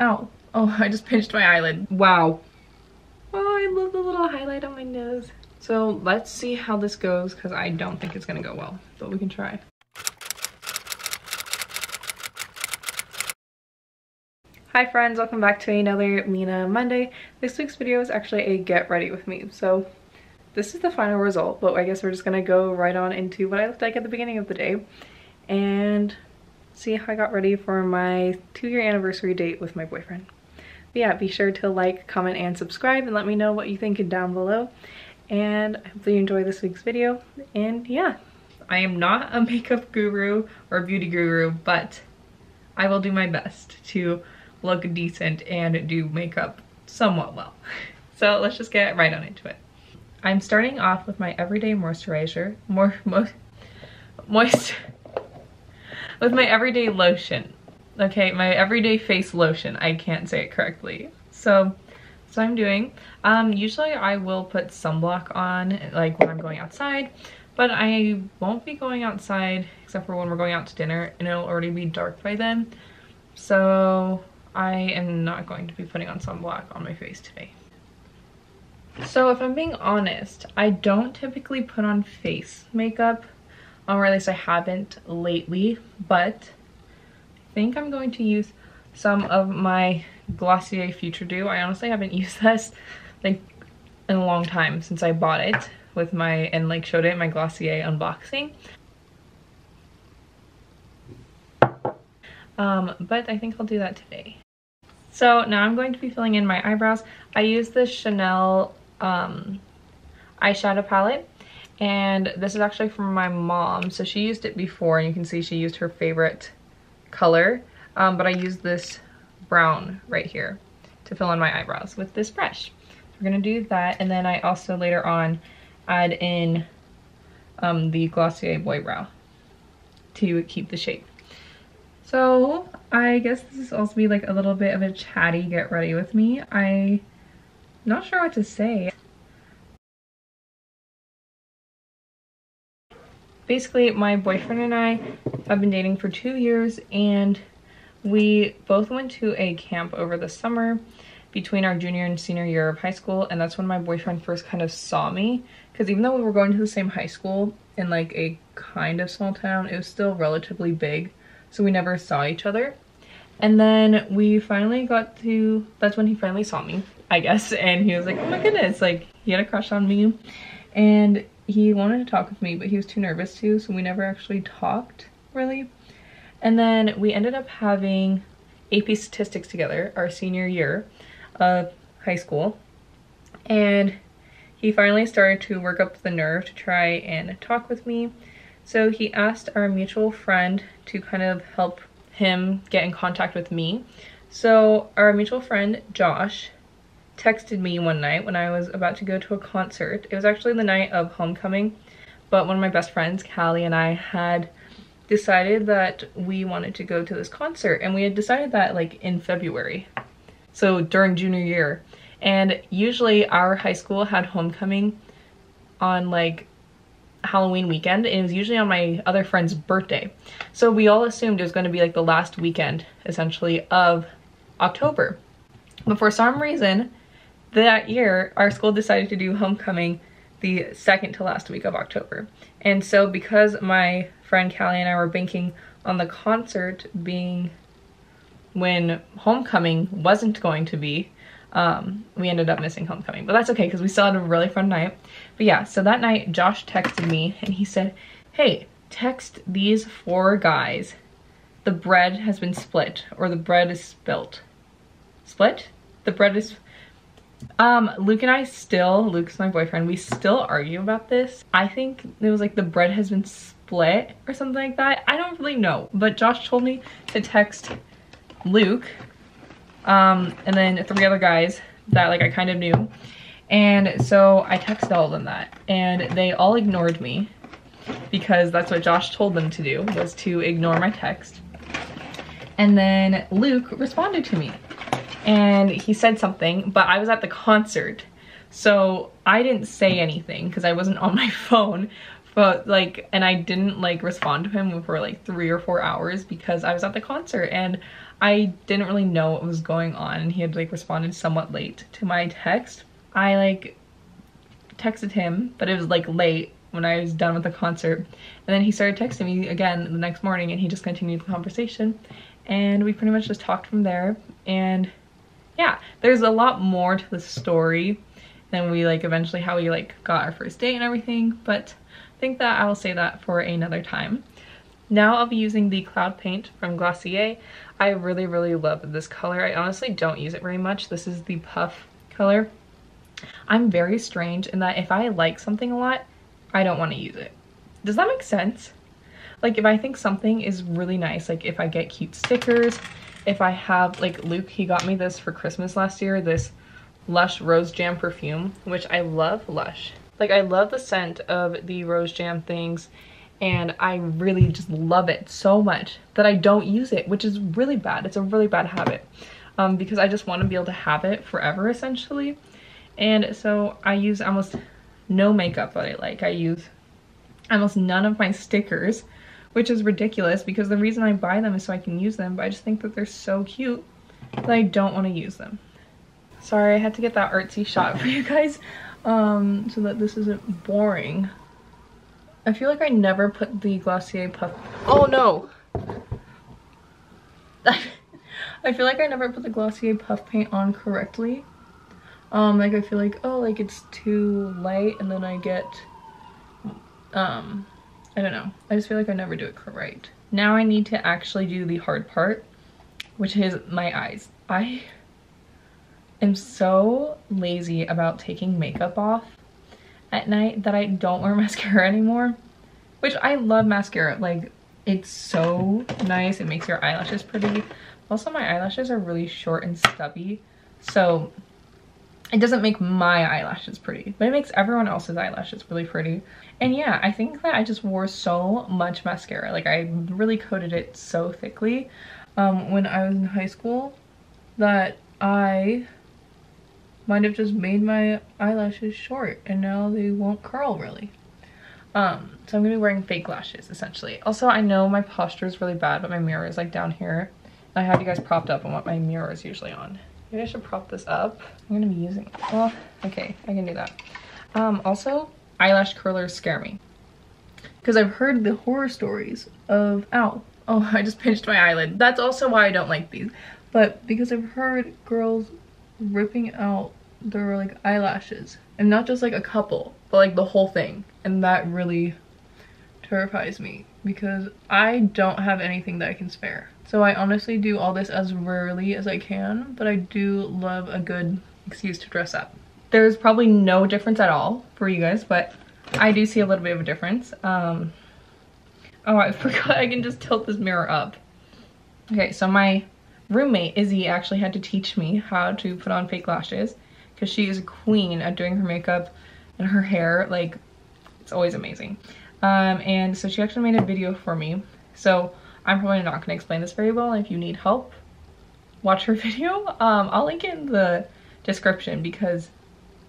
Ow. Oh, I just pinched my eyelid. Wow. Oh, I love the little highlight on my nose. So let's see how this goes because I don't think it's gonna go well, but we can try. Hi friends, welcome back to another Mina Monday. This week's video is actually a get ready with me. So this is the final result, but I guess we're just gonna go right on into what I looked like at the beginning of the day and see how I got ready for my two year anniversary date with my boyfriend. But yeah, be sure to like, comment, and subscribe and let me know what you think down below. And I hope you enjoy this week's video. And yeah, I am not a makeup guru or beauty guru, but I will do my best to look decent and do makeup somewhat well. So let's just get right on into it. I'm starting off with my everyday moisturizer, more, mo moist, with my everyday lotion. Okay, my everyday face lotion. I can't say it correctly. So, so I'm doing. Um, usually I will put sunblock on, like when I'm going outside, but I won't be going outside except for when we're going out to dinner and it'll already be dark by then. So I am not going to be putting on sunblock on my face today. So if I'm being honest, I don't typically put on face makeup, or at least I haven't lately, but I think I'm going to use some of my Glossier Future Dew. I honestly haven't used this like in a long time since I bought it with my, and like showed it in my Glossier unboxing. Um, but I think I'll do that today. So now I'm going to be filling in my eyebrows. I use the Chanel um, eyeshadow palette and this is actually from my mom. So she used it before and you can see she used her favorite color. Um, but I used this brown right here to fill in my eyebrows with this brush. So we're gonna do that and then I also later on add in um, the Glossier Boy Brow to keep the shape. So I guess this is also be like a little bit of a chatty get ready with me. I'm not sure what to say. Basically, my boyfriend and I have been dating for two years and we both went to a camp over the summer between our junior and senior year of high school and that's when my boyfriend first kind of saw me because even though we were going to the same high school in like a kind of small town, it was still relatively big so we never saw each other. And then we finally got to, that's when he finally saw me, I guess. And he was like, oh my goodness, like he had a crush on me. And he wanted to talk with me, but he was too nervous to, so we never actually talked really. And then we ended up having AP statistics together our senior year of high school. And he finally started to work up the nerve to try and talk with me. So he asked our mutual friend to kind of help him get in contact with me. So our mutual friend, Josh, texted me one night when I was about to go to a concert. It was actually the night of homecoming, but one of my best friends, Callie, and I had decided that we wanted to go to this concert and we had decided that like in February. So during junior year. And usually our high school had homecoming on like Halloween weekend and it was usually on my other friend's birthday. So we all assumed it was going to be like the last weekend essentially of October. But for some reason that year our school decided to do homecoming the second to last week of October. And so because my friend Callie and I were banking on the concert being when homecoming wasn't going to be, um, we ended up missing homecoming. But that's okay because we still had a really fun night. But yeah, so that night Josh texted me and he said, hey, text these four guys. The bread has been split or the bread is spilt. Split? The bread is... Um, Luke and I still, Luke's my boyfriend, we still argue about this. I think it was like the bread has been split or something like that. I don't really know, but Josh told me to text Luke um, and then three other guys that like I kind of knew. And so I texted all of them that and they all ignored me because that's what Josh told them to do was to ignore my text. And then Luke responded to me and he said something, but I was at the concert. So I didn't say anything because I wasn't on my phone but like and i didn't like respond to him for like three or four hours because i was at the concert and i didn't really know what was going on and he had like responded somewhat late to my text. I like texted him but it was like late when i was done with the concert. And then he started texting me again the next morning and he just continued the conversation and we pretty much just talked from there. And yeah there's a lot more to the story than we like eventually how we like got our first date and everything but I think that I will say that for another time. Now I'll be using the Cloud Paint from Glossier. I really, really love this color. I honestly don't use it very much. This is the Puff color. I'm very strange in that if I like something a lot, I don't want to use it. Does that make sense? Like if I think something is really nice, like if I get cute stickers, if I have, like Luke, he got me this for Christmas last year, this Lush Rose Jam perfume, which I love Lush. Like I love the scent of the rose jam things and I really just love it so much that I don't use it, which is really bad. It's a really bad habit um, because I just want to be able to have it forever essentially. And so I use almost no makeup that I like. I use almost none of my stickers, which is ridiculous because the reason I buy them is so I can use them, but I just think that they're so cute that I don't want to use them. Sorry, I had to get that artsy shot for you guys um, so that this isn't boring. I feel like I never put the Glossier Puff- Oh no! I feel like I never put the Glossier Puff Paint on correctly. Um, like I feel like, oh, like it's too light and then I get, um, I don't know. I just feel like I never do it correct. Now I need to actually do the hard part, which is my eyes. I am so lazy about taking makeup off at night that I don't wear mascara anymore. Which I love mascara. Like, it's so nice. It makes your eyelashes pretty. Also, my eyelashes are really short and stubby. So, it doesn't make my eyelashes pretty. But it makes everyone else's eyelashes really pretty. And yeah, I think that I just wore so much mascara. Like, I really coated it so thickly um, when I was in high school that I might have just made my eyelashes short and now they won't curl really. Um, so I'm gonna be wearing fake lashes essentially. Also, I know my posture is really bad, but my mirror is like down here. I have you guys propped up on what my mirror is usually on. Maybe I should prop this up. I'm gonna be using, well, okay, I can do that. Um, also, eyelash curlers scare me. Because I've heard the horror stories of, ow, oh, I just pinched my eyelid. That's also why I don't like these. But because I've heard girls ripping out their like eyelashes and not just like a couple but like the whole thing and that really terrifies me because I don't have anything that I can spare so I honestly do all this as rarely as I can but I do love a good excuse to dress up there's probably no difference at all for you guys but I do see a little bit of a difference um oh I forgot I can just tilt this mirror up okay so my roommate, Izzy, actually had to teach me how to put on fake lashes because she is a queen at doing her makeup and her hair. Like, it's always amazing. Um, and so she actually made a video for me. So I'm probably not going to explain this very well. If you need help, watch her video. Um, I'll link it in the description because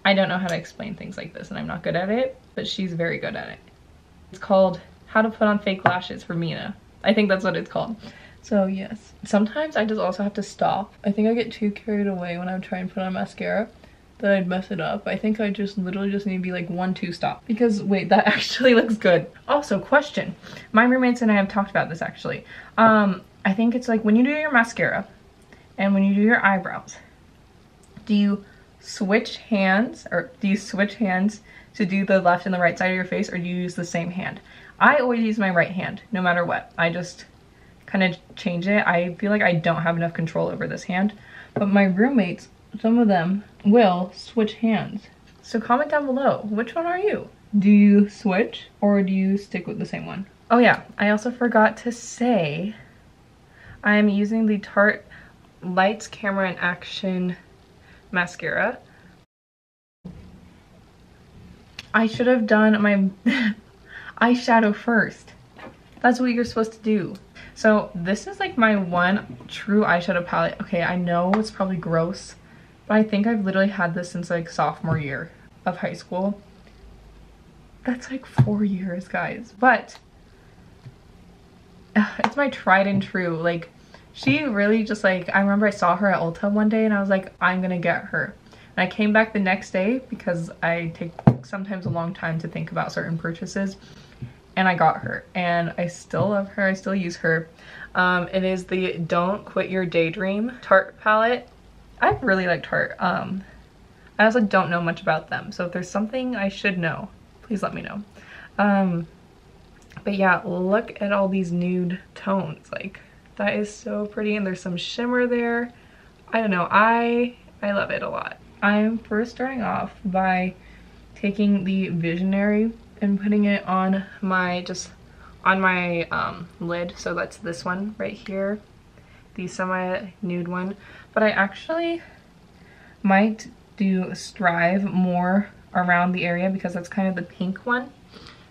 I don't know how to explain things like this and I'm not good at it, but she's very good at it. It's called How to Put on Fake Lashes for Mina. I think that's what it's called. So yes, sometimes I just also have to stop. I think I get too carried away when I'm trying to put on mascara that I'd mess it up. I think I just literally just need to be like one, two, stop. Because wait, that actually looks good. Also, question. My roommates and I have talked about this actually. Um, I think it's like when you do your mascara and when you do your eyebrows, do you switch hands or do you switch hands to do the left and the right side of your face or do you use the same hand? I always use my right hand no matter what. I just kind of change it. I feel like I don't have enough control over this hand, but my roommates, some of them will switch hands. So comment down below, which one are you? Do you switch or do you stick with the same one? Oh yeah, I also forgot to say I am using the Tarte Lights Camera and Action mascara. I should have done my eyeshadow first. That's what you're supposed to do. So this is like my one true eyeshadow palette. Okay, I know it's probably gross, I think I've literally had this since like sophomore year of high school. That's like four years, guys. But it's my tried and true. Like, she really just like, I remember I saw her at Ulta one day and I was like, I'm gonna get her. And I came back the next day because I take sometimes a long time to think about certain purchases and I got her and I still love her. I still use her. Um, it is the Don't Quit Your Daydream Tarte palette. I really liked Tarte. Um, I also don't know much about them. So if there's something I should know, please let me know. Um, but yeah, look at all these nude tones. Like that is so pretty. And there's some shimmer there. I don't know. I, I love it a lot. I'm first starting off by taking the Visionary and putting it on my, just on my um, lid. So that's this one right here, the semi-nude one. But I actually might do Strive more around the area because that's kind of the pink one.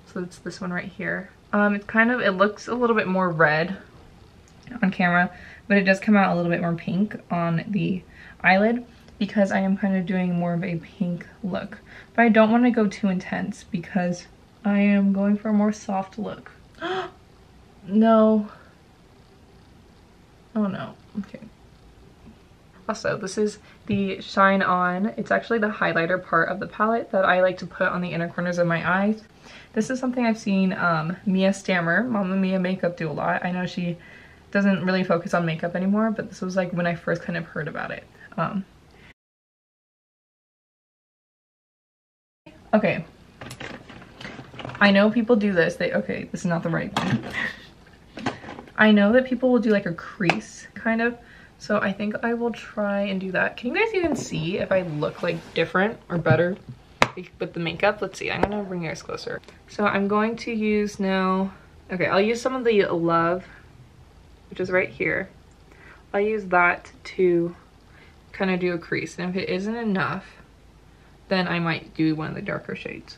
So it's this one right here. Um, it's kind of, it looks a little bit more red on camera, but it does come out a little bit more pink on the eyelid because I am kind of doing more of a pink look. But I don't want to go too intense because I am going for a more soft look. no. Oh no. Okay. Also, this is the Shine On. It's actually the highlighter part of the palette that I like to put on the inner corners of my eyes. This is something I've seen um, Mia Stammer, Mama Mia Makeup do a lot. I know she doesn't really focus on makeup anymore, but this was like when I first kind of heard about it. Um, Okay. I know people do this. They okay, this is not the right one. I know that people will do like a crease kind of. So I think I will try and do that. Can you guys even see if I look like different or better with the makeup? Let's see. I'm gonna bring yours closer. So I'm going to use now, okay, I'll use some of the Love, which is right here. I'll use that to kind of do a crease. And if it isn't enough, then I might do one of the darker shades.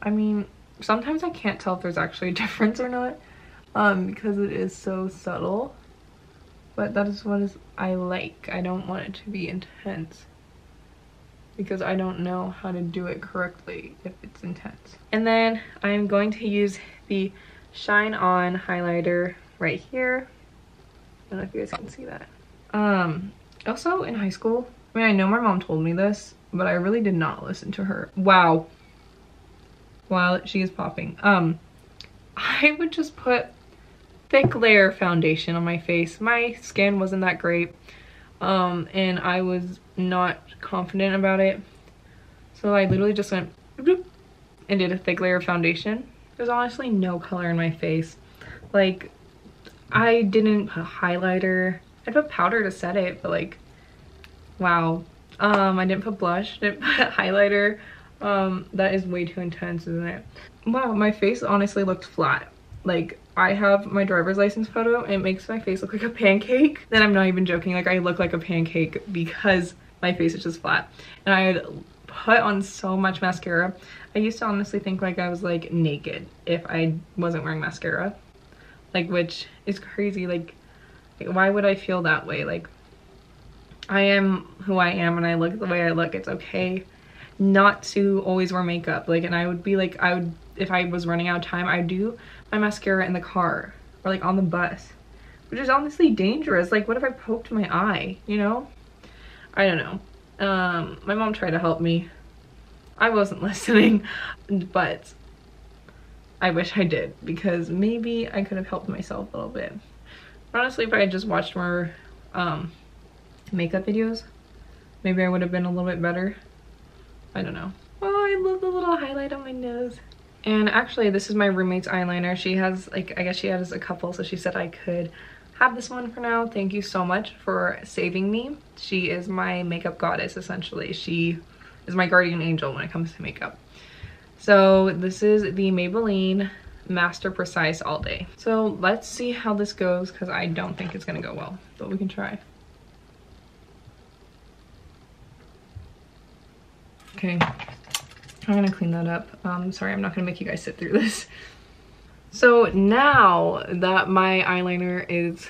I mean, sometimes I can't tell if there's actually a difference or not um, because it is so subtle. But that is what is I like. I don't want it to be intense because I don't know how to do it correctly if it's intense. And then I'm going to use the Shine On highlighter right here. I don't know if you guys can see that. Um, also in high school, I mean, I know my mom told me this, but I really did not listen to her. Wow. While she is popping. Um, I would just put thick layer foundation on my face. My skin wasn't that great. Um, and I was not confident about it. So I literally just went and did a thick layer of foundation. There's honestly no color in my face. Like, I didn't put highlighter. I put powder to set it, but like, Wow. Um, I didn't put blush, didn't put highlighter. Um, that is way too intense, isn't it? Wow, my face honestly looked flat. Like, I have my driver's license photo and it makes my face look like a pancake. Then I'm not even joking, like I look like a pancake because my face is just flat. And I had put on so much mascara. I used to honestly think like I was like naked if I wasn't wearing mascara. Like, which is crazy. Like, like why would I feel that way? Like, I am who I am and I look the way I look. It's okay not to always wear makeup. Like, and I would be like, I would, if I was running out of time, I'd do my mascara in the car or like on the bus, which is honestly dangerous. Like, what if I poked my eye, you know? I don't know. Um, my mom tried to help me. I wasn't listening, but I wish I did because maybe I could have helped myself a little bit. Honestly, if I had just watched more um, makeup videos, maybe I would have been a little bit better. I don't know. Oh, I love the little highlight on my nose. And actually, this is my roommate's eyeliner. She has, like, I guess she has a couple, so she said I could have this one for now. Thank you so much for saving me. She is my makeup goddess, essentially. She is my guardian angel when it comes to makeup. So this is the Maybelline Master Precise All Day. So let's see how this goes because I don't think it's going to go well, but we can try. Okay, I'm gonna clean that up. Um, sorry, I'm not gonna make you guys sit through this. So now that my eyeliner is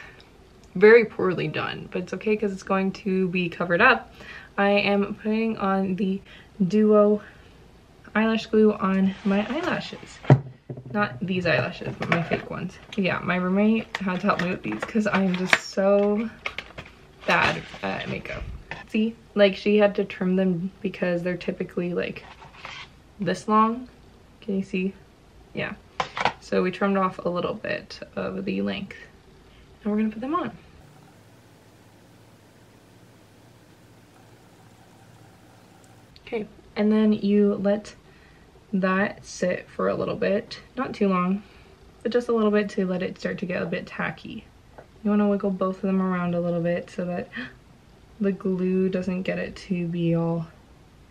very poorly done, but it's okay because it's going to be covered up, I am putting on the Duo eyelash glue on my eyelashes. Not these eyelashes, but my fake ones. But yeah, my roommate had to help me with these because I'm just so bad at makeup. See, like she had to trim them because they're typically like this long. Can you see? Yeah. So we trimmed off a little bit of the length and we're gonna put them on. Okay, and then you let that sit for a little bit, not too long, but just a little bit to let it start to get a bit tacky. You wanna wiggle both of them around a little bit so that the glue doesn't get it to be all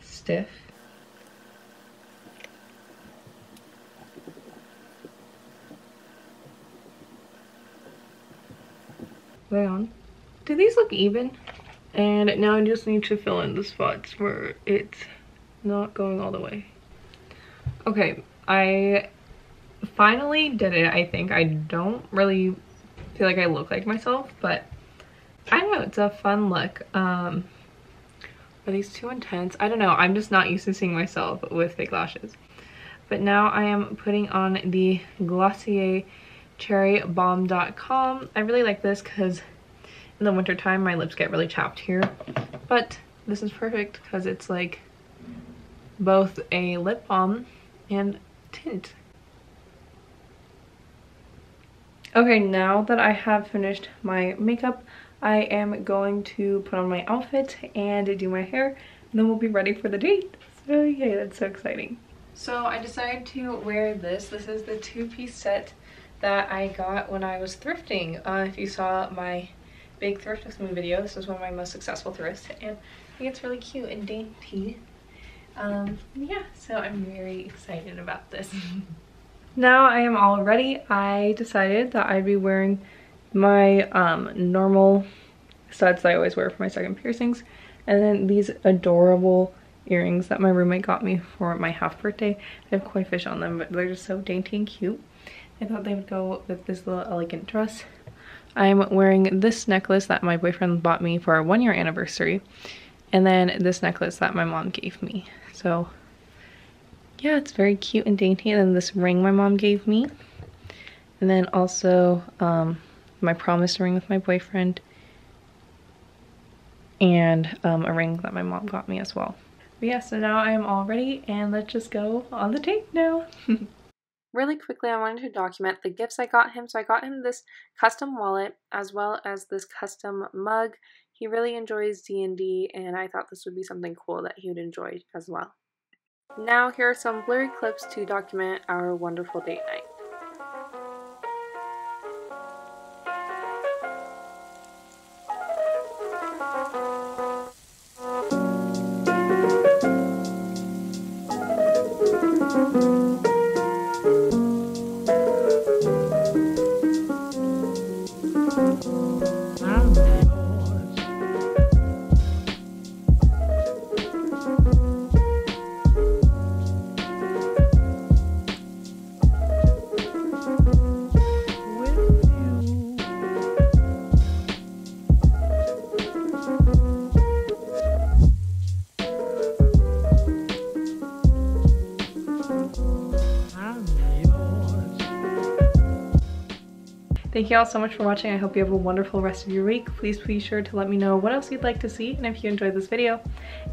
stiff. On. Do these look even? And now I just need to fill in the spots where it's not going all the way. Okay, I finally did it, I think. I don't really feel like I look like myself, but I know, it's a fun look. Um, are these too intense? I don't know, I'm just not used to seeing myself with fake lashes. But now I am putting on the Glossier Cherry Balm Dotcom. I really like this because in the wintertime my lips get really chapped here. But this is perfect because it's like both a lip balm and tint. Okay, now that I have finished my makeup, I am going to put on my outfit and do my hair, and then we'll be ready for the date. So yay, that's so exciting. So I decided to wear this. This is the two-piece set that I got when I was thrifting. Uh, if you saw my big thrift with me video, this is one of my most successful thrifts, and I think it's really cute and dainty. Um, yeah, so I'm very excited about this. now I am all ready. I decided that I'd be wearing my um, normal studs that I always wear for my second piercings, and then these adorable earrings that my roommate got me for my half birthday. They have koi fish on them, but they're just so dainty and cute. I thought they would go with this little elegant dress. I'm wearing this necklace that my boyfriend bought me for our one year anniversary. And then this necklace that my mom gave me. So yeah, it's very cute and dainty. And then this ring my mom gave me. And then also um, my promise ring with my boyfriend. And um, a ring that my mom got me as well. But yeah, so now I am all ready and let's just go on the date now. really quickly I wanted to document the gifts I got him. So I got him this custom wallet as well as this custom mug. He really enjoys D&D and I thought this would be something cool that he would enjoy as well. Now here are some blurry clips to document our wonderful date night. Thank you all so much for watching. I hope you have a wonderful rest of your week. Please be sure to let me know what else you'd like to see and if you enjoyed this video.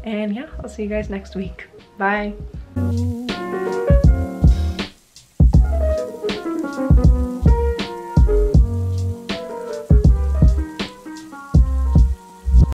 And yeah, I'll see you guys next week. Bye.